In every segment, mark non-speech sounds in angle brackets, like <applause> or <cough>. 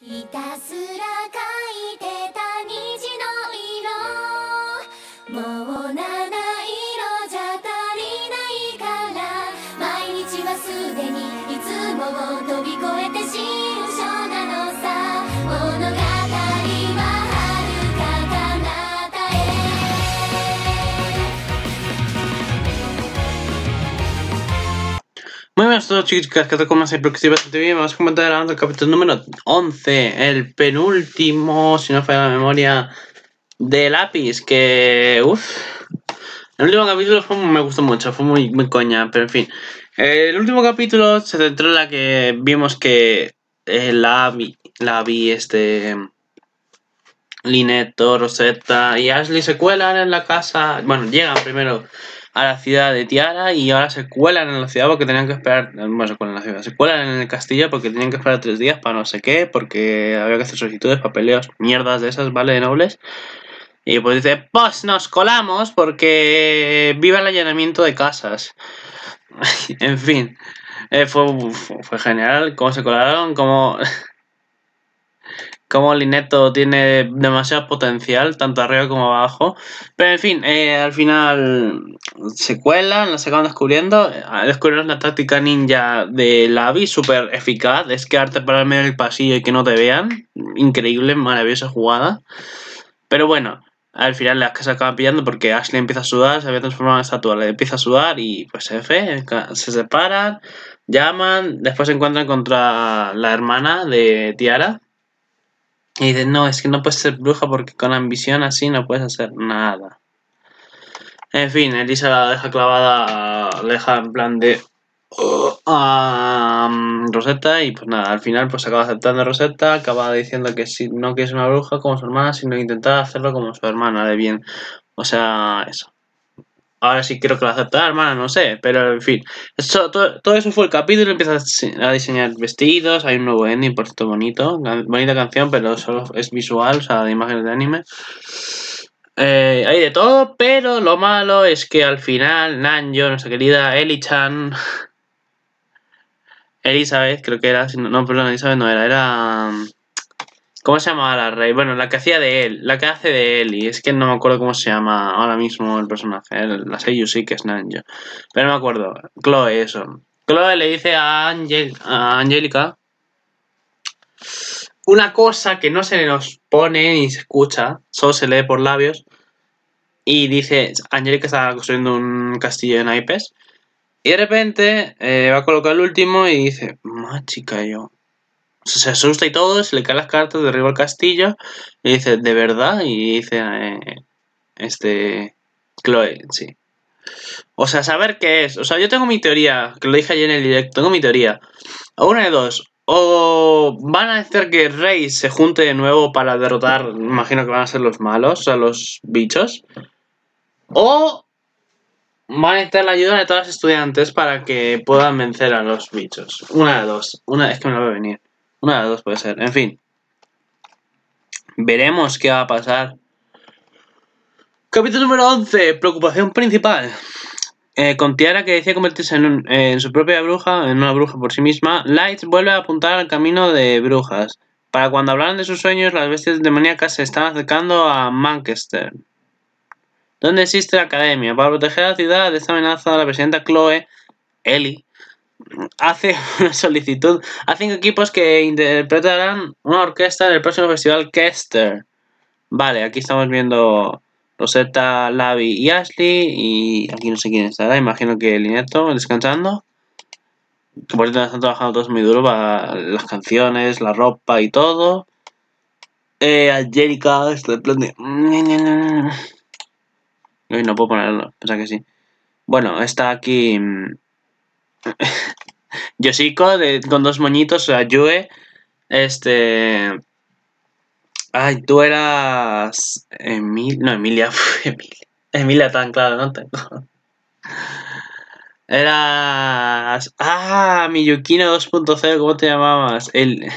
ひたすら Muy buenas a todos chicas, que tal como siempre que estoy bastante bien, vamos a comentar ahora el capítulo número 11, el penúltimo, si no falla la memoria, de Lápiz, que... uff, el último capítulo fue- me gustó mucho, fue muy, muy coña, pero en fin. El último capítulo se centró en la que vimos que eh, la la vi este... Lineto, Rosetta y Ashley se cuelan en la casa, bueno, llegan primero a la ciudad de Tiara y ahora se cuelan en la ciudad porque tenían que esperar, bueno, se cuelan en la ciudad, se cuelan en el castillo porque tenían que esperar tres días para no sé qué, porque había que hacer solicitudes, papeleos, mierdas de esas, ¿vale? De nobles. Y pues dice, pues nos colamos porque viva el allanamiento de casas. <laughs> en fin, eh, fue, fue genial cómo se colaron, cómo... Como Lineto tiene demasiado potencial, tanto arriba como abajo. Pero en fin, eh, al final se cuelan, las acaban descubriendo. Descubrieron la táctica ninja de Lavi, súper eficaz. Es quedarte para el medio del pasillo y que no te vean. Increíble, maravillosa jugada. Pero bueno, al final las que se acaban pillando porque Ashley empieza a sudar, se había transformado en estatua, le empieza a sudar y pues F, se separan, llaman, después se encuentran contra la hermana de Tiara. Y dicen, no, es que no puedes ser bruja porque con ambición así no puedes hacer nada. En fin, Elisa la deja clavada, la deja en plan de... "Oh", a Rosetta y pues nada, al final pues acaba aceptando a Rosetta, acaba diciendo que si, no que es una bruja como su hermana, sino intentar hacerlo como su hermana de bien. O sea, eso. Ahora sí creo que la acepta la hermana, no sé, pero en fin. Eso, todo, todo eso fue el capítulo, empieza a dise- a diseñar vestidos, hay un nuevo ending, por cierto, bonito, bonita canción, pero solo es visual, o sea, de imágenes de anime. Eh, hay de todo, pero lo malo es que al final Nanjo, nuestra querida Eli-chan, <laughs> Elizabeth, creo que era, no, perdón, Elizabeth no era, era... ¿Cómo se llamaba la rey? Bueno, la que hacía de él, la que hace de él, y es que no me acuerdo cómo se llama ahora mismo el personaje, el- la Seiyu sí que es Nanjo, pero no me acuerdo, Chloe, eso. Chloe le dice a, Angel, a Angélica una cosa que no se nos pone ni se escucha, solo se lee por labios, y dice, Angélica está construyendo un castillo de naipes, y de repente eh, va a colocar el último y dice, más chica yo. Se asusta y todo, se le caen las cartas, derriba el castillo, y dice, ¿de verdad? Y dice, eh, este, Chloe, sí. O sea, saber qué es. O sea, yo tengo mi teoría, que lo dije ayer en el directo, tengo mi teoría. Una de dos. O van a hacer que Rey se junte de nuevo para derrotar, imagino que van a ser los malos, o los bichos. O van a necesitar la ayuda de todas las estudiantes para que puedan vencer a los bichos. Una de dos. Una es que me lo veo venir. Una de dos puede ser. En fin. Veremos qué va a pasar. Capítulo número 11. Preocupación principal. Eh, con Tiara que decía convertirse en, su propia bruja, en una bruja por sí misma, Light vuelve a apuntar al camino de brujas. Para cuando hablaran de sus sueños, las bestias demoníacas se están acercando a Manchester, donde existe la academia. Para proteger a la ciudad de esta amenaza, la presidenta Chloe, Ellie, hace <laughs> una solicitud a cinco equipos que interpretarán una orquesta en el próximo festival Kester. Vale, aquí estamos viendo Rosetta, Lavi y Ashley. Y aquí no sé quién estará. Imagino que Lineto descansando. Que por cierto están trabajando todos muy duro para las canciones, la ropa y todo. Eh, Angélica está en plan de. Uy, no puedo ponerlo, pensaba que sí. Bueno, está aquí. <laughs> Yoshiko de- con dos moñitos, o sea, Yue. Este. Ay, tú eras. Emil... No, Emilia. <laughs> Emilia. Tan claro, no tengo. Eras. Ah, Miyukino 2.0, ¿cómo te llamabas? El.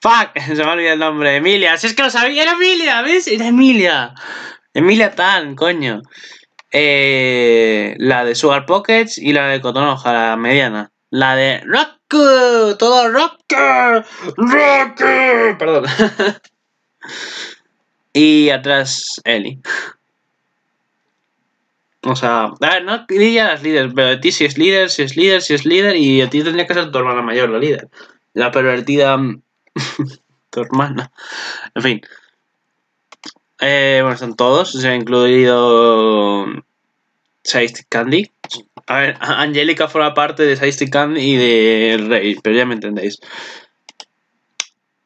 Fuck, <laughs> se me ha el nombre. Emilia, si es que lo sabía, era Emilia, ¿ves? Era Emilia. Emilia Tan, coño. Eh, la de Sugar Pockets y la de Cotonoja, la mediana. La de Rock todo Roku, Roku, perdón. <laughs> y atrás Eli. O sea, a ver, no diría las líderes, pero de ti si es líder, si es líder, si es líder, y a ti tendría que ser tu hermana mayor la líder. La pervertida <laughs> tu hermana. En fin. Eh, bueno, están todos, se ha incluido Sadistic Candy. A ver, <laughs> Angélica forma parte de Sadistic Candy y de Rey, pero ya me entendéis.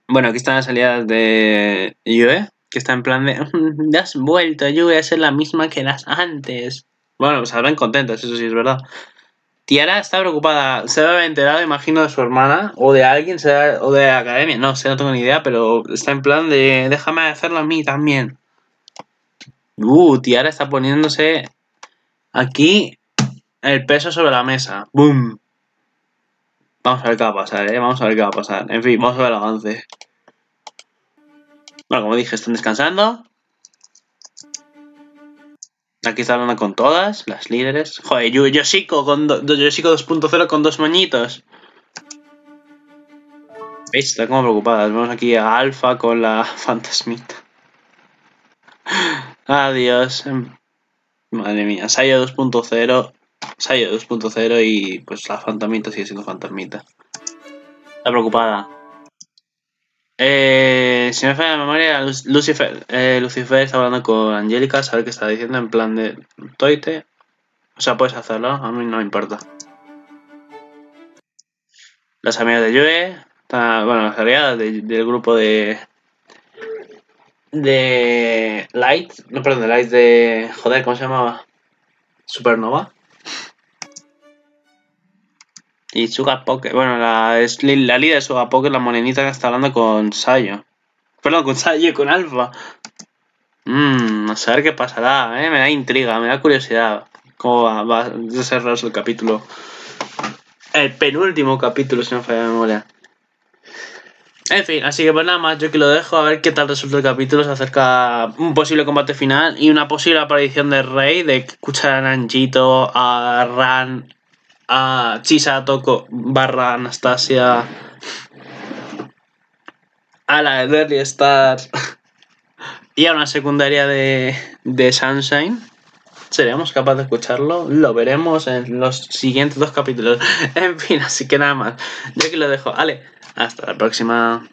Bueno, aquí están las salidas de Yue, que está en plan de, ya has vuelto, Yue, ser la misma que las antes. Bueno, pues saldrán contentas, eso sí es verdad. Tiara está preocupada, se debe haber enterado, imagino, de su hermana o de alguien, o de la academia, no sé, no tengo ni idea, pero está en plan de déjame hacerlo a mí también. Uh, Tiara está poniéndose aquí el peso sobre la mesa. ¡Boom! Vamos a ver qué va a pasar, ¿eh? Vamos a ver qué va a pasar. En fin, vamos a ver el avance. Bueno, como dije, están descansando. Aquí está hablando con todas, las líderes. Joder, Yoshiko, con Yoshiko 2.0 con dos moñitos. ¿Veis? Está como preocupada. Vemos aquí a Alfa con la <laughs> fantasmita. Adiós. Madre mía, Sayo 2.0. Sayo 2.0 y pues la fantasmita sigue siendo fantasmita. Está preocupada. Eh, si me falla la memoria, Lucifer, eh, Lucifer está hablando con Angélica, sabe qué está diciendo en plan de Toite. O sea, puedes hacerlo, a mí no me importa. Las amigas de Yue, bueno, las aliadas del grupo de. De Light, no, perdón, de Light de. joder, ¿cómo se llamaba? Supernova. Y Suga bueno, la, la líder de Suga Poke, la morenita que está hablando con Sayo. Perdón, con Sayo, con Alpha. Mmm, a saber qué pasará, ¿eh? Me da intriga, me da curiosidad cómo va, a desarrollarse el capítulo. El penúltimo capítulo, si no falla la memoria. En fin, así que pues nada más, yo aquí lo dejo a ver qué tal resulta el capítulo. Se acerca un posible combate final y una posible aparición de Rey, de escuchar a Nanjito, a Ran, a Chisato barra Anastasia, a la Early Star <laughs> y a una secundaria de, de Sunshine. ¿Seremos capaces de escucharlo? Lo veremos en los siguientes dos capítulos. <laughs> En fin, así que nada más. Yo aquí lo dejo. Vale, hasta la próxima.